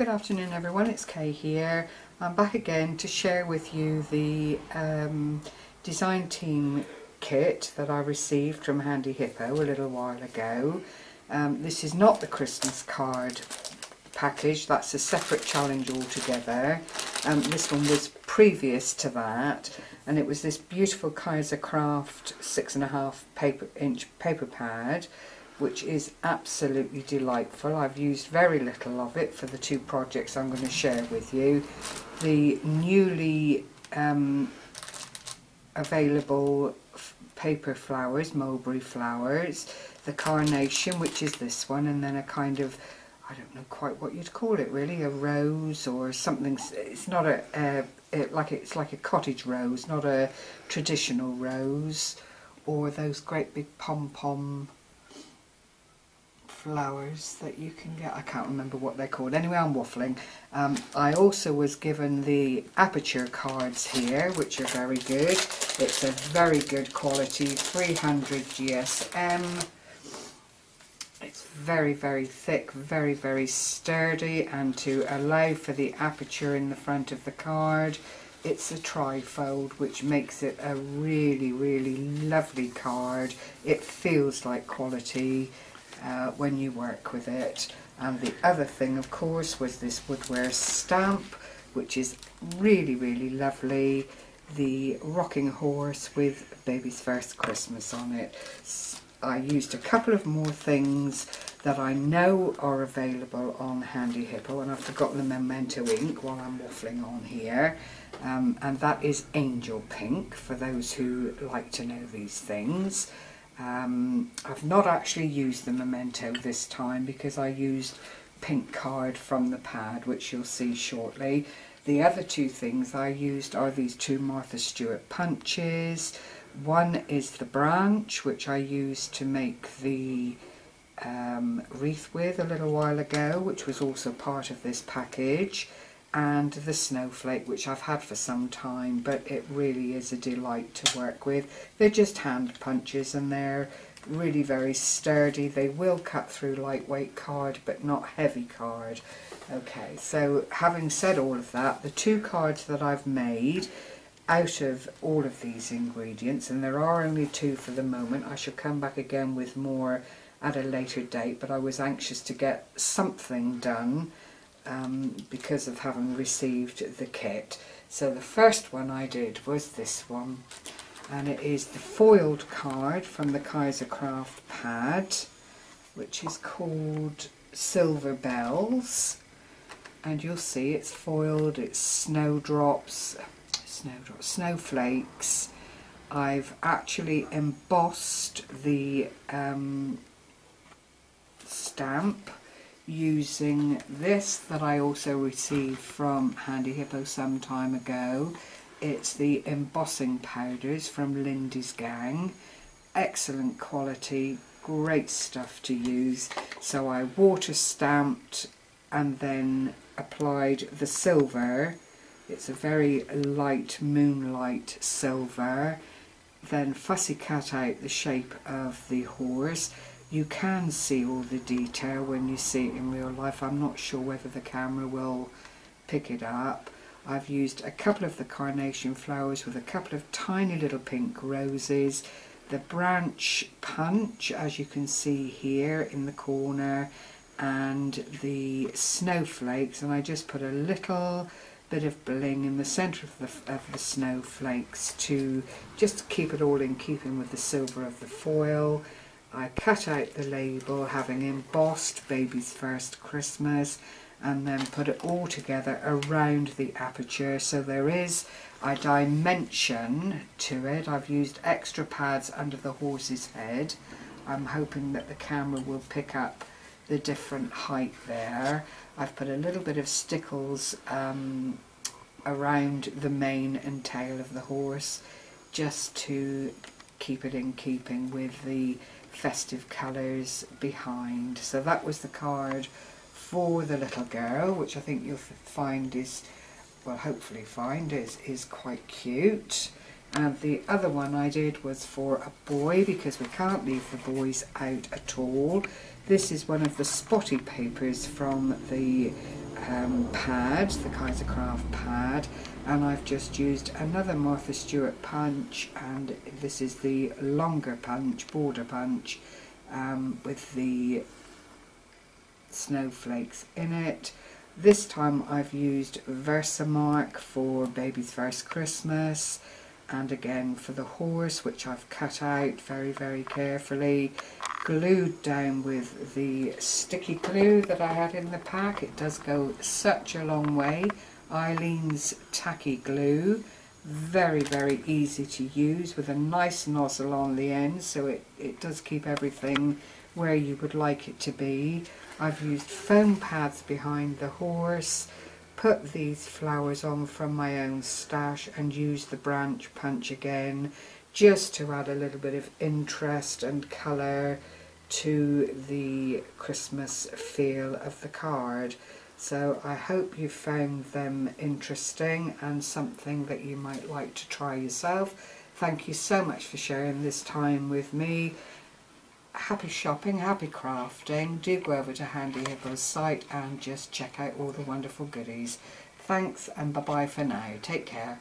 Good afternoon everyone, it's Kay here. I'm back again to share with you the um, design team kit that I received from Handy Hippo a little while ago. Um, this is not the Christmas card package, that's a separate challenge altogether. Um, this one was previous to that and it was this beautiful Kaisercraft six and a half paper inch paper pad which is absolutely delightful. I've used very little of it for the two projects I'm going to share with you. The newly um, available paper flowers, mulberry flowers, the carnation, which is this one, and then a kind of, I don't know quite what you'd call it really, a rose or something. It's not a, a it, like it's like a cottage rose, not a traditional rose, or those great big pom pom flowers that you can get. I can't remember what they're called. Anyway, I'm waffling. Um, I also was given the aperture cards here, which are very good. It's a very good quality, 300 GSM. It's very, very thick, very, very sturdy, and to allow for the aperture in the front of the card, it's a trifold which makes it a really really lovely card it feels like quality uh, when you work with it. And the other thing, of course, was this woodware stamp, which is really, really lovely. The rocking horse with Baby's First Christmas on it. I used a couple of more things that I know are available on Handy Hippo, and I've forgotten the Memento ink while I'm waffling on here. Um, and that is Angel Pink, for those who like to know these things. Um, I've not actually used the Memento this time because I used pink card from the pad, which you'll see shortly. The other two things I used are these two Martha Stewart punches. One is the branch, which I used to make the um, wreath with a little while ago, which was also part of this package and the snowflake which I've had for some time but it really is a delight to work with. They're just hand punches and they're really very sturdy. They will cut through lightweight card but not heavy card. Okay so having said all of that the two cards that I've made out of all of these ingredients and there are only two for the moment I shall come back again with more at a later date but I was anxious to get something done um, because of having received the kit. So the first one I did was this one and it is the foiled card from the Kaisercraft pad which is called Silver Bells and you'll see it's foiled, it's snowdrops, snowdrops, snowflakes. I've actually embossed the um, stamp using this that I also received from Handy Hippo some time ago. It's the embossing powders from Lindy's Gang. Excellent quality, great stuff to use. So I water stamped and then applied the silver. It's a very light moonlight silver. Then fussy cut out the shape of the horse you can see all the detail when you see it in real life. I'm not sure whether the camera will pick it up. I've used a couple of the carnation flowers with a couple of tiny little pink roses. The branch punch, as you can see here in the corner, and the snowflakes. And I just put a little bit of bling in the centre of the, of the snowflakes to just keep it all in keeping with the silver of the foil. I cut out the label having embossed Baby's First Christmas and then put it all together around the aperture so there is a dimension to it. I've used extra pads under the horse's head. I'm hoping that the camera will pick up the different height there. I've put a little bit of stickles um, around the mane and tail of the horse just to keep it in keeping with the festive colours behind. So that was the card for the little girl, which I think you'll find is, well hopefully find, is, is quite cute. And the other one I did was for a boy because we can't leave the boys out at all. This is one of the spotty papers from the um, pad, the Kaisercraft pad, and I've just used another Martha Stewart punch, and this is the longer punch, border punch, um, with the snowflakes in it. This time I've used Versamark for Baby's First Christmas and again for the horse which I've cut out very very carefully glued down with the sticky glue that I had in the pack. It does go such a long way. Aleene's tacky glue very very easy to use with a nice nozzle on the end so it, it does keep everything where you would like it to be. I've used foam pads behind the horse put these flowers on from my own stash and use the branch punch again just to add a little bit of interest and colour to the Christmas feel of the card. So I hope you found them interesting and something that you might like to try yourself. Thank you so much for sharing this time with me happy shopping, happy crafting. Do go over to Handy Hippo's site and just check out all the wonderful goodies. Thanks and bye bye for now. Take care.